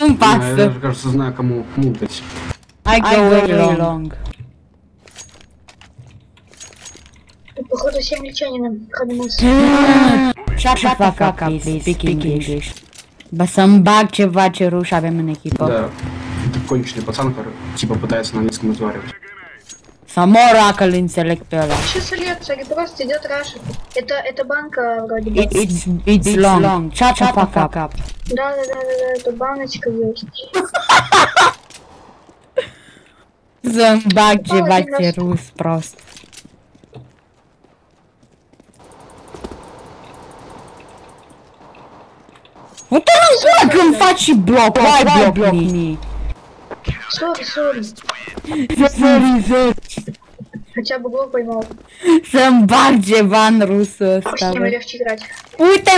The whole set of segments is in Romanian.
Nu-mi Я pasă. даже, кажется, знаю, кому мутать. I go very long. Походу, все англичане нам поднимутся. Shut the fuck up, please. Speak English. Bă, să-mi bag ceva ce ruși avem în echipă. Да. Это конченый пацан, который типа пытается на английском разговаривать. Само ракаль интеллект пела. Сейчас рецепт, просто идет раша. Это, это банка вроде бы. It's, it's, long. Чача пока. Да, да, да, да, да, это баночка есть. Зомбак жевать рус просто. Вот он блоком фачи блок, why block me? Sorry, sorry. Sorry, sorry. Хотя бы гол поймал. Сам барджі ван русу став. Мені легче играть? Уй ти.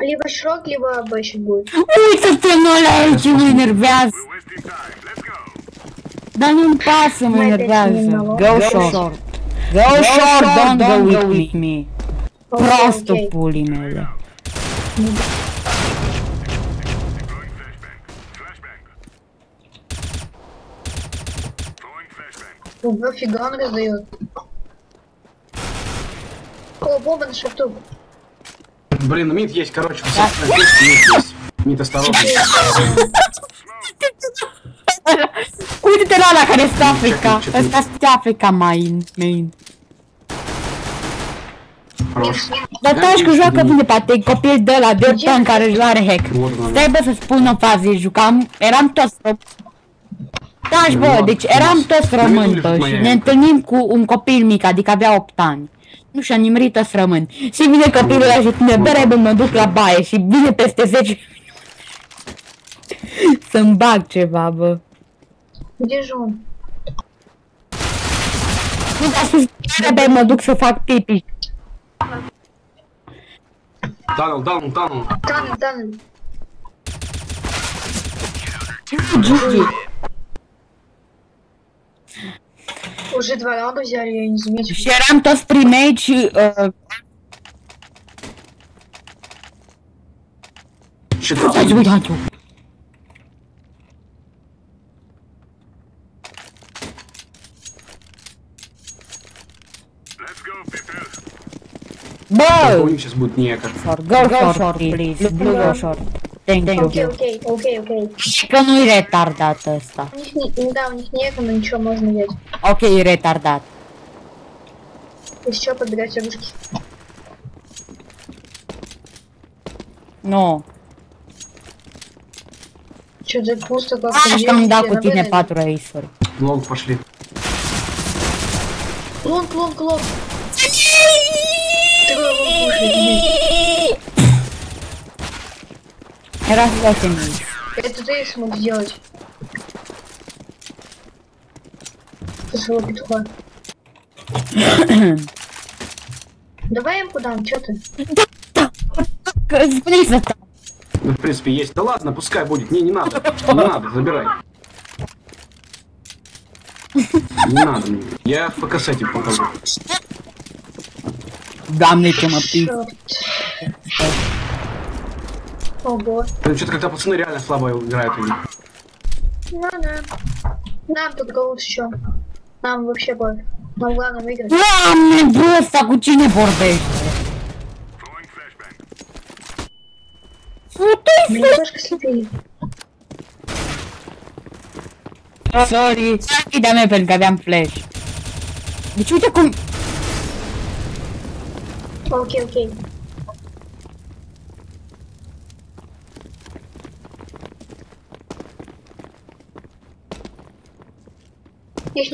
Либо шрок, либо бэщик будет. Уй, ты, ти ноля, я чую, нервяз. Да ну пасом, нервяз. Go short. Go short, don't go with me. Просто пули, меня. Ого, фига он раздает. О, бомба на шарту. Блин, ну мид есть, короче, высоко на песке, мид есть. Мид осторожно. Uite-te la ăla care este Africa. Ăsta este Africa main. main. Хорош. Dar taci că joacă bine, poate e copil de la de ton care își are hack. Вот он. Stai bă să spun o fază, jucam, eram toți rom- Taci, bă, deci eram toți români, și ne întâlnim cu un copil mic, adică avea 8 ani. Nu și-a nimrit toți români. Și vine copilul ăla și spune, bere, bă, mă duc la baie și vine peste 10 Să-mi bag ceva, bă. Dejun. Nu, dar spus, bere, mă duc să fac pipi. Tunnel, tunnel, tunnel. Tunnel, tunnel. Gigi. Уже два раунд взяли, я не заметил. Вчера то в примейчи... Э... Что ты? Сейчас будет не как. Шорт, go, go short, please. Thank you. Окей, окей, окей, окей. Că nu-i retardat ăsta. У них не, да, у них нет, но ничего можно взять. Ok, e retardat. Из чего подбирать игрушки? Nu. Что-то пусто как Așa că am dat cu tine 4 ace-uri. В лонг пошли. Лонг, лонг, лонг. Трое лонг ушли. Раз я. Это ты смог сделать. Ты своего петуха. Давай им куда, что ты? Смотри, Ну, в принципе, есть. Да ладно, пускай будет. Не, не надо. Не надо, забирай. Не надо. Я пока с покажу. Да мне чем ты. Ого. Блин, что-то когда пацаны реально слабо играют. Ну да. Нам тут голос еще. Нам вообще пофиг. Нам главное выиграть. Ăsta cu cine vorbește? Мне немножко слепее. Sorry. Sorry de-a mea pentru că aveam flash. Deci uite cum... Окей, окей.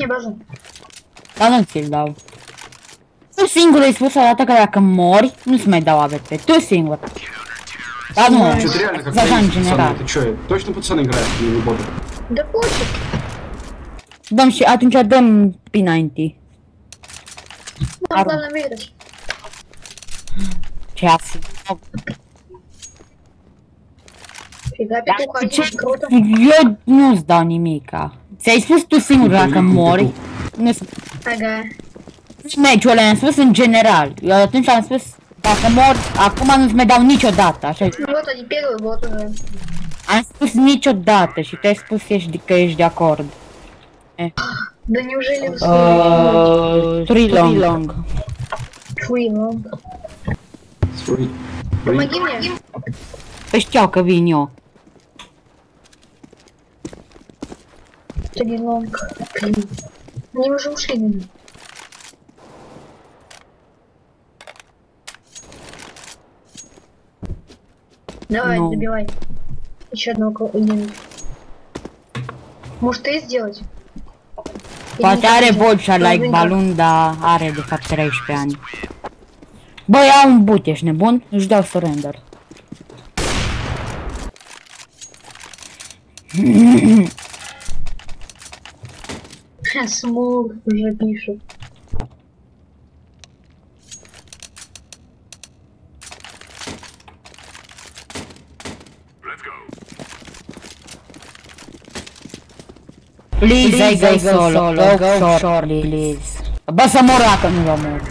Ești nebază. Dar nu ți-l dau. Tu singur ai spus odată că dacă mori, nu-ți mai dau AVP. Tu singur. Dar nu, Что-то реально как-то așa în есть, пацаны. general. Ты что, точно пацаны играют, а не боты? Да пофиг. Dăm și atunci dăm P90. Нам Ару. главное выиграть. Ce asi. Фига, петух, Ce... один, круто. Eu nu-ți dau nimica. Ți-ai spus tu singur dacă mori. Nu Ага. meciul ăla, am spus în general. Eu atunci am spus, dacă mor, acum nu-ți mai dau niciodată, așa Ну вот они первый год уже. Am spus niciodată și tu ai spus că ești, că ești de acord. Да неужели вы uh... Uh, three long. long. Фуи, ну. Свой. Помоги мне. Păi știau că vin eu. Три лонг. Блин. Они уже ушли на меня. Давай, Ну. добивай. Еще одного кол- один. Может, ты сделать? Или Poate не are хотите? vocea Ну, like блин, balun, dar are de fapt 13 ani. Bă, ia un but, ești nebun? Își dau surrender. Ха, смог уже пишет. Please, please, I go, I go solo. solo. Go, go shortly, please. Basta morata, meu amor.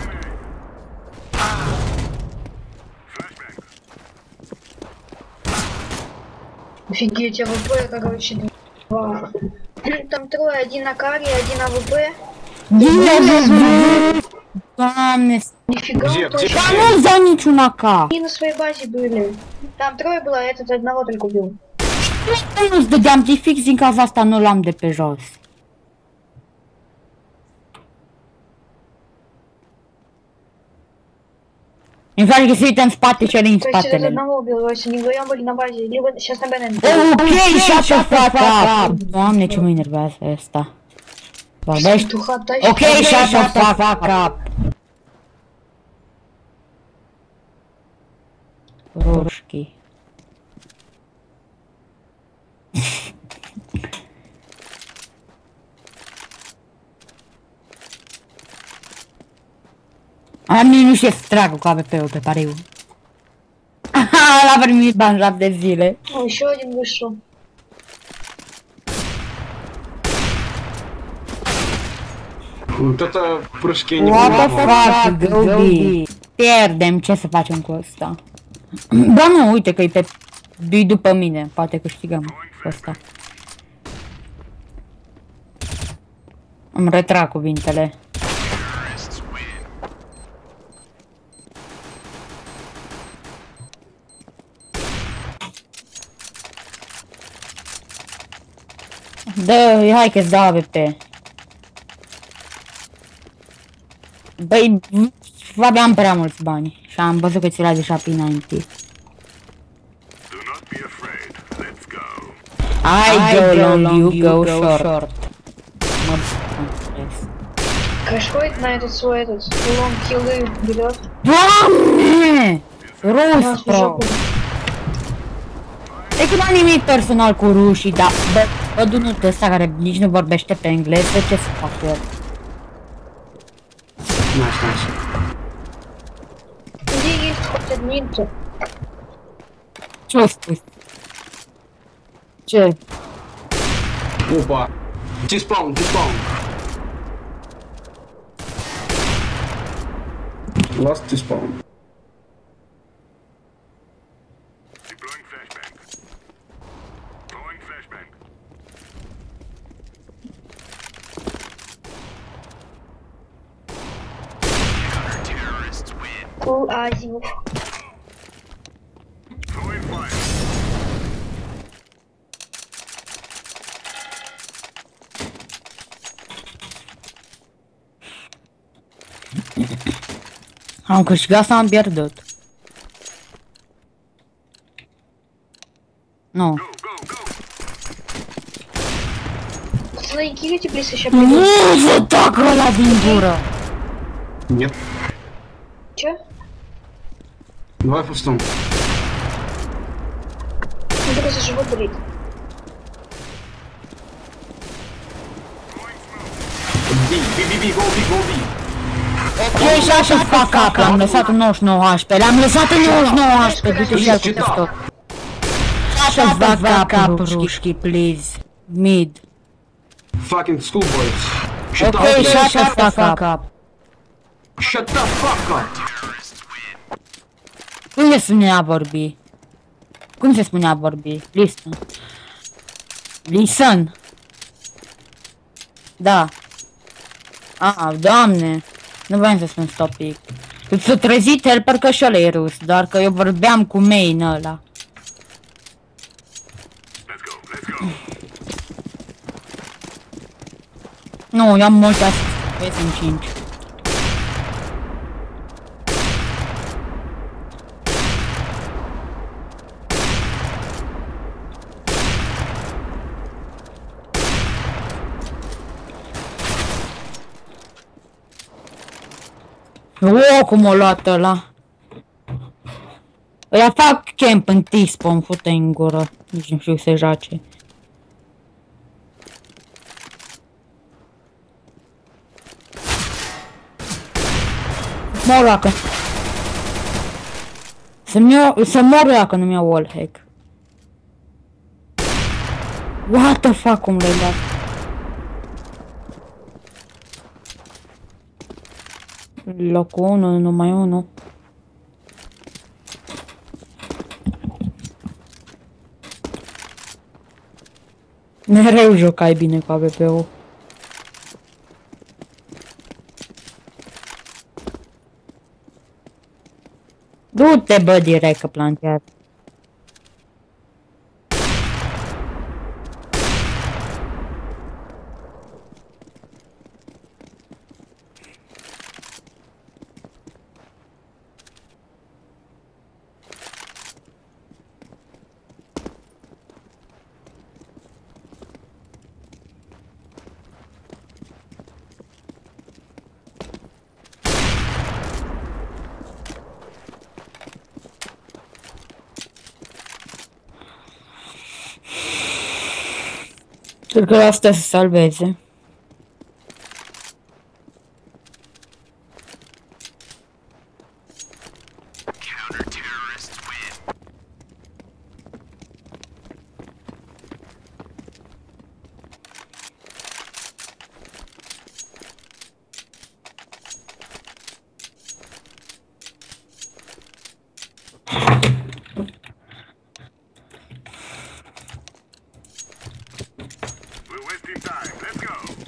Офигеть, а ВП это, короче, там трое, один на каре, один АВП. Doamne, Нифига, Где, где? dar nu-ți dau niciun AK. Они на своей базе были. Там трое было, а этот одного только убил. Nu-ți dădeam de fix din cauza asta nu l-am de pe jos. Îmi face că se uită în spate și ele în То есть этот spatele. одного убил, то есть они вдвоем были на базе, либо сейчас на БНН. Ok, shut the fuck up! Doamne, ce mă enervează asta. Vorbești? Духа тащит. Ok, shut the fuck up! Рожки. Am nici nu știu să trag cu AVP-ul pe pariu. L-a primit bani 7 zile. О, еще один вышел. Вот это прыжки не What the было. fuck, Gobi? Pierdem, ce să facem cu ăsta? Ba nu, uite că e pe... e după mine, poate câștigăm cu ăsta. Îmi retrag cuvintele. Dă, hai că-ți dau AVP. Băi, aveam prea mulți bani și am văzut că ți l-a deja pe înainte. I go long, you go short. Mă am înțeles. Крашкоид на этот свой этот. Лом киллы берет. Doamne! Rus, Нас в bro! жопу. E că n-am nimic personal cu rușii, dar bă, Pădunul ăsta care nici nu vorbește pe engleză, ce să fac eu? Naș, naș. Gdzie jest poprzedniczy? Ce-o spus? Ce? Opa! Despawn, despawn! Last despawn. Азию. Alkış gasan сам dört. Ну. Пацаны, не кидайте плюс еще. Ну, вот так, Алабиндура. Нет. Че? Давай пустом. Ну, только за живот болит. B, B, B, B, go, B, go, B. Ok, și așa fac cap, l-am lăsat în 99 HP, l-am lăsat în 99 HP, du-te și el cu testul. Așa-ți fac cap, rușchi, please. Mid. Fucking schoolboys. Shut Ok, up. și așa fac cap. Shut the fuck up! Cum se spunea a vorbi? Cum se spunea a vorbi? Listen. Listen. Da. Ah, doamne. Nu vreau să spun stopic. S-a trezit el parcă și ăla e rus, doar că eu vorbeam cu main ăla. Let's go, let's go. Nu, eu am multe astea. Vezi în 5. O, cum o luat ăla. Ăia fac camp în T-spawn, fute în gură. Nici nu știu să joace. Mor dacă... Să-mi iau... Să mor dacă nu-mi iau wallhack. What the fuck, cum le-ai dat? Locul 1, numai 1. Mereu jucai bine cu AWP-ul. Du-te, bă, direct că plantează. Cred că asta să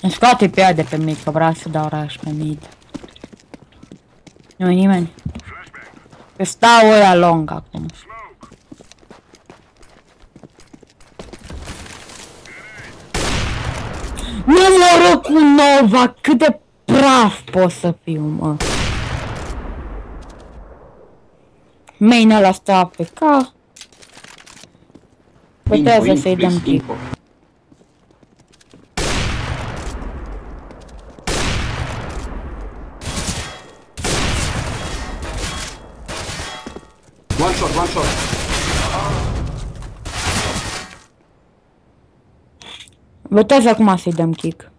Îmi scoate pe ea de pe mid, că vreau să dau rush pe mid. Nu e nimeni. Flashbang. Că stau ăia long acum. Smoke. Nu mă rog cu Nova, cât de praf pot să fiu, mă. Main ăla stă pe ca. Putează Info, să-i info, dăm please, kick. Votează acum să-i dăm kick.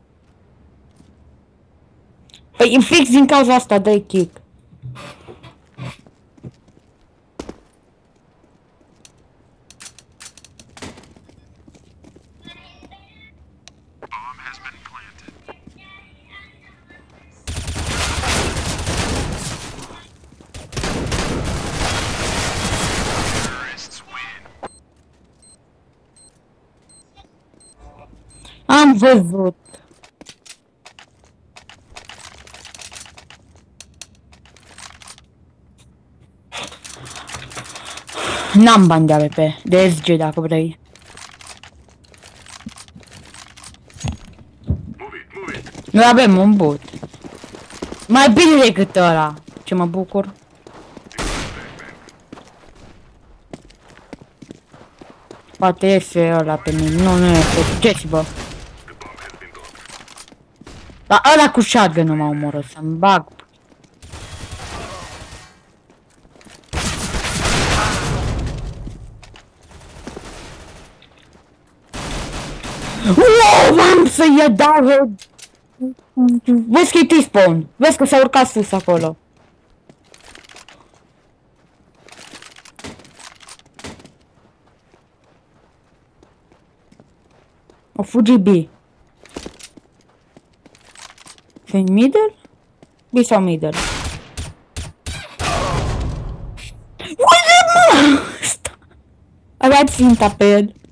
Păi fix din cauza asta dai kick. Văzut. N-am bani de AWP, de SG dacă vrei. Move it, move it. Noi avem un boot. Mai bine decât ăla. Ce mă bucur. Poate iese ăla pe mine. Nu, nu iese. Ce bă? Dar ăla cu shotgun nu m-a omorât. Să-mi bag. Wow, am să-i dau Vezi că e T-spawn. Vezi că s-a urcat sus acolo. O fugi B. Tem middle? Bicho ao middle. Olha, mano! Agora sim, tá perto.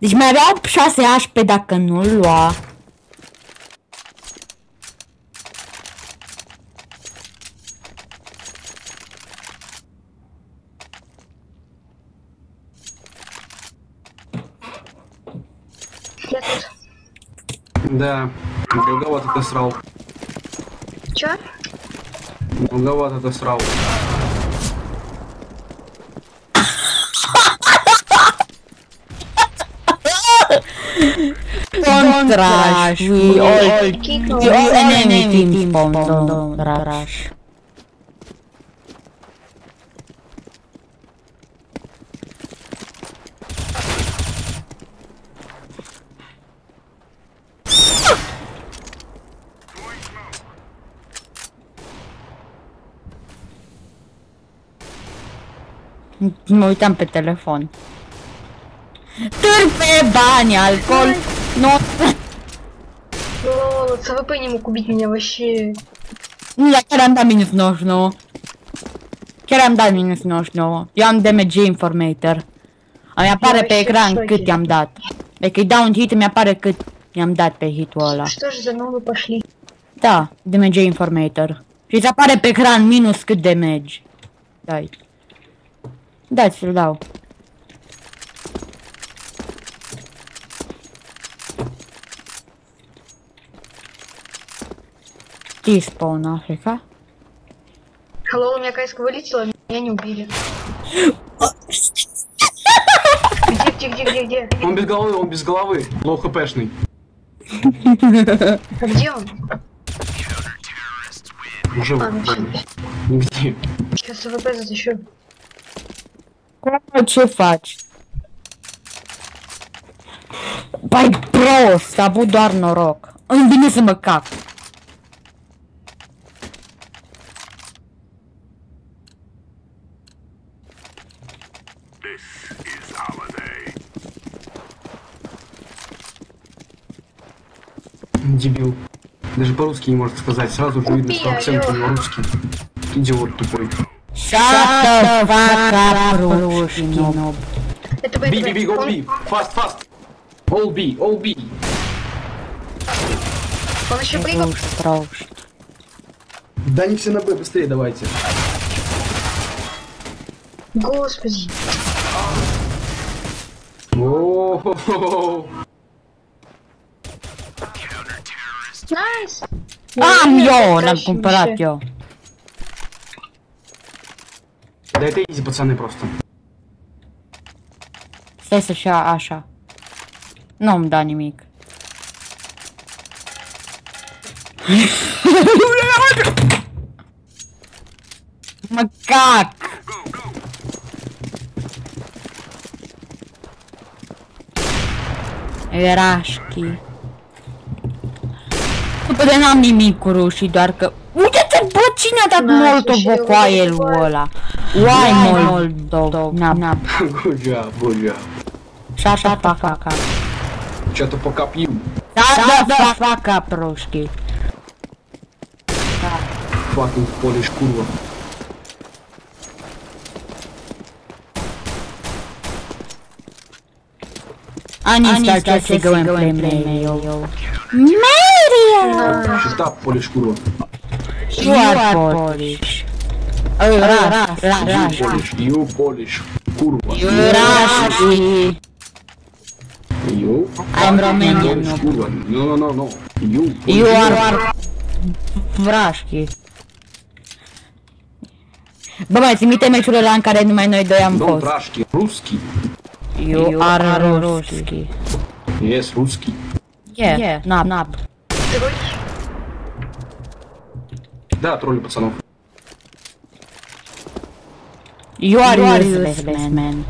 Deci mai aveau 6 HP dacă nu-l lua. Я тут. Да, долговато ты срал. Чё? Долговато ты срал. Contrash. We all, we all enemy team contrash. Mă uitam pe telefon. Târpe bani, alcool, nu... Лол, ЦВП не мог убить меня вообще. Nu, dar chiar am dat minus 99. Chiar am dat minus 99. Eu am damage informator. Îmi apare Eu pe și ecran șoche. cât i-am dat. Dacă îi dau un hit, îmi apare cât i-am dat pe hitul ăla. Что же за новый пошли? Da, damage informator. Și îți apare pe ecran minus cât damage. Dai. Da, ți-l dau. Диспол нафиг, а? Hello, у меня кайска вылетела, меня не убили. Где, где, где, где, где? Он без головы, он без головы. Лоу хпшный. А где он? Уже а, ну где? Сейчас ВП затащу. Короче, фач. Пай просто, буду арно рок. Он не как. дебил. Даже по-русски не может сказать, сразу же видно, что акцент у него русский. Идиот тупой. Би, би, би, go би, fast, fast. All би, all би. Он еще прыгал? Да не все на Б, быстрее давайте. Господи. О, -о, -о, -о, -о. Am Ой, eu, какая l-am cumpărat вообще. eu. Да это изи, пацаны, просто. Stai să-și ia așa. Nu-mi da nimic. mă cac! repede n-am nimic cu rușii, doar că... Uite-te, bă, cine a dat Molotov cu el ăla? Uai, Molotov, nap. Good job, good job. Shut the fuck up. Shut the fuck up, you. Shut the fuck up, roșchii. Fucking Polish curva. I need to start, start go and play, play Mayo. Mayo! Serial! Și da, polish cu You are polish. Ra, ra, ra, polish, you polish, curva. You Russian. You? I'm Romanian. Curva. No, no, no, no. You. You are vrașchi. Bă, mai ții minte meciurile la în care numai noi doi am fost. Vrașchi, ruschi. You, you are ruschi. Yes, ruschi. Yeah, yeah. nap. Да, тролли пацанов. You are useless, man.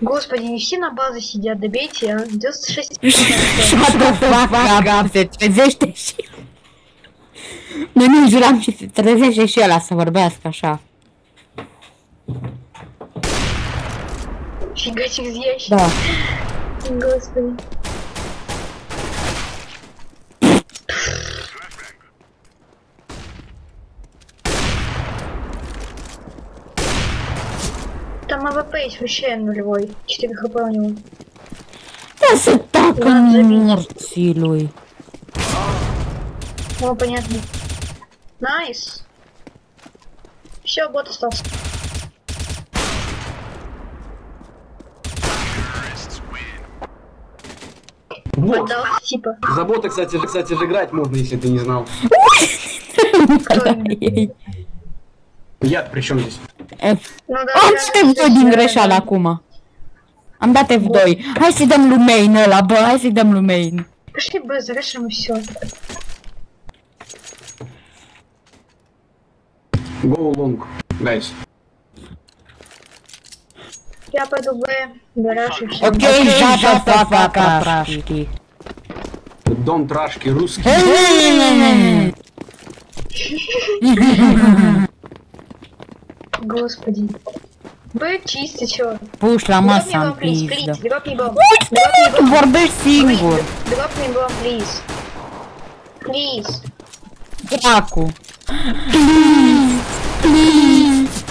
Господи, не все на базе сидят, добейте, а. 96 Shut the fuck up, se trezește și... Nu, nu, juram și se trezește și ăla să vorbească așa. Фигачик зъящик. Da. Господи. Там АВП есть вообще нулевой. 4 хп у него. Tacă în morții lui. О, понятно. Найс. Все, бот остался. Вот. Отдал, типа. За бота, кстати, же, кстати же играть можно, если ты не знал. Ei. Я при чем здесь? F. Ну да. Am да, suntem да, doi din да, greșeală да. acum. Am dat F2. Hai să-i dăm lui main ăla, bă, hai să-i dăm lui main. Пошли бы, зарешим и все. Go long, guys. Я пойду Б, гараж и все. Ok, shut the fuck up, Raști. Дом трашки русский. în бомб, плиз, pizdă. плиз. Дроп мне бомб. Uite, tu vorbești singur. Дроп мне бомб, плиз. Плиз. Dracu. Please, please,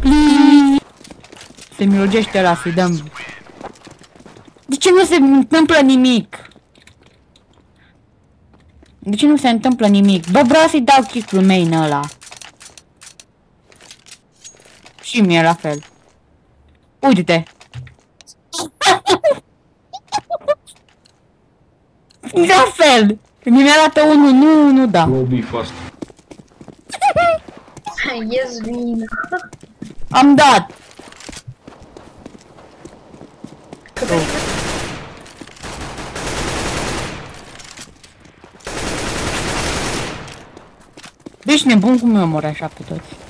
please. Se mirogește ăla să-i dăm. De ce nu se întâmplă nimic? De ce nu se întâmplă nimic? Bă, vreau să-i dau kick lui main ăla. Și mie la fel. Uite-te! la fel! Când mi arată unul, nu, nu da. Lobby fast. yes, bine. Am dat! Oh. Deci nebun cum îi omor așa pe toți.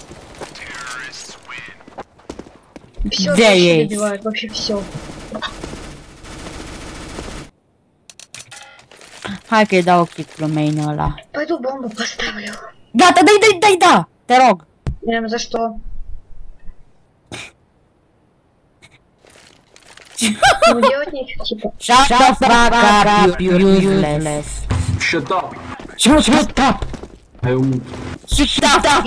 Все да есть. добивают, вообще все. Хакай далки промейнула. Пойду бомбу поставлю. Да, да, дай, дай, дай, да! Дорог. Эм, за что? Ну, делать нечего, типа. Shut the fuck up, you useless. Shut up. Shut, shut up. I won't. Shut up.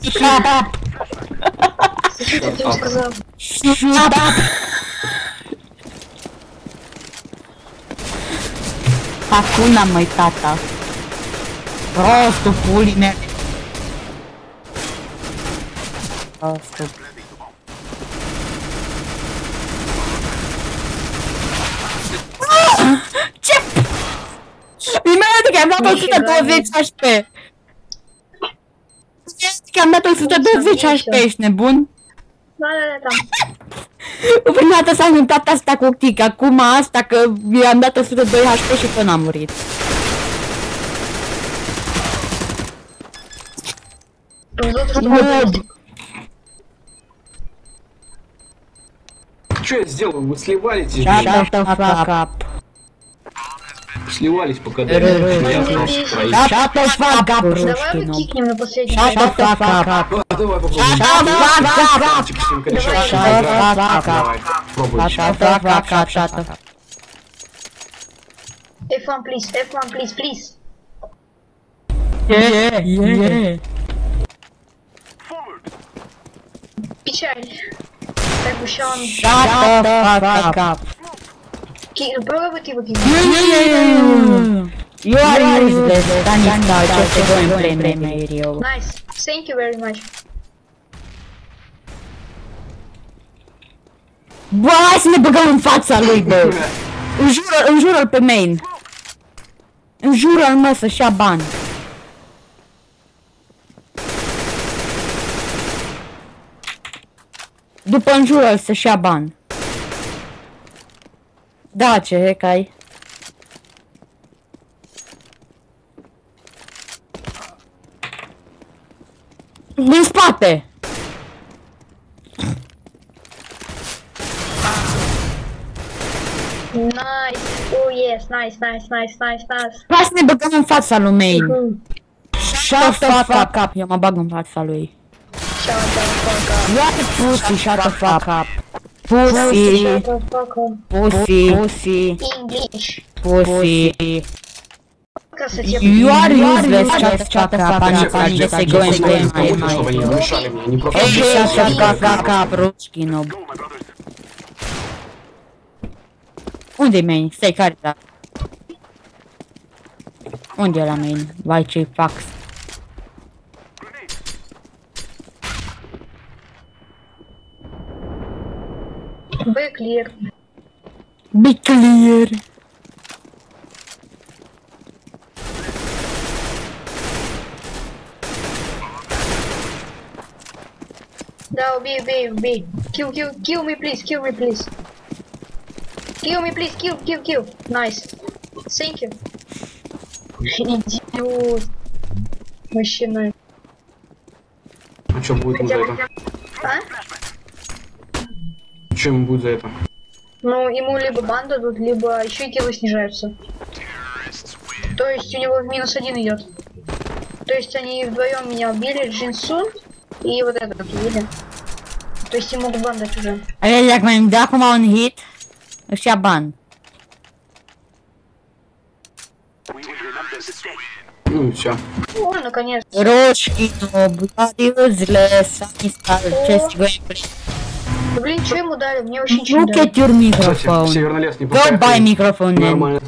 Shut up. Слушай, ты им сказал. Shut up! Hakuna măi, tata. Prostul pulii mele. Prostul. Ah! Ce? Imediat că am dat 120 HP. Imediat că am dat 120 HP, ești nebun? Да, да, да, там. Prima dată s-a întâmplat asta cu Octic, acum asta că i-am dat 102 HP și până am murit. Повезло, что Noob. Что я сделал? Вы сливались? Shut the fuck up. Сливались пока Ры- ры- Я ры- просто ры- проиграл. Shut the fuck up, Давай Рушкину. вот кикнем на последний. Shut the fuck up. F1 please, F1 please, please. Yeah, yeah. Yeah. Tak. Shut the fuck up. Yeah, yeah, yeah. You are useless. Danny just go and play my. Nice. Thank you very much. Bă, hai să ne băgăm în fața lui, bă. Înjură, înjură-l pe main. Înjură-l, mă, să-și ia bani. După înjură-l să-și ia bani. Da, ce e că ai? Din spate! Nice. Oh, yes. Nice, nice, nice, nice, nice. Hai să ne băgăm în fața lui main. Mm-hmm. Shut the fuck up. Eu mă bag în fața lui. Shut the fuck up. What pussy shut the fuck up. Pussy. Pussy. Pussy. English. Pussy. You are useless, just shut up and find the second game. Hey, shut the fuck up, Rushkinov. Oh. Unde-i main? Stai, care da? Unde e la main? Vai ce-i fac? Be clear. Be clear. No, B, B, B. Kill, kill, kill me, please. Kill me, please. Kill me, please, kill, kill, kill. Nice. Thank you. Идиот. Ну. А что будет за это? А? Что ему будет за это? Ну, ему либо бан дадут, либо еще и киллы снижаются. То есть у него в минус один идет. То есть они вдвоем меня убили, Джинсун и вот этот убили. То есть ему могут бан дать уже. Ale jak mam da acum un ну, бан. Ну, все. Ой, наконец. Рожки, но бладил зле, сами стали. Честь говорю. Блин, что ему дали? Мне очень ничего не дали. Руки тюрьмы микрофон. Кстати, северный лес не Don't buy микрофон, Нормально.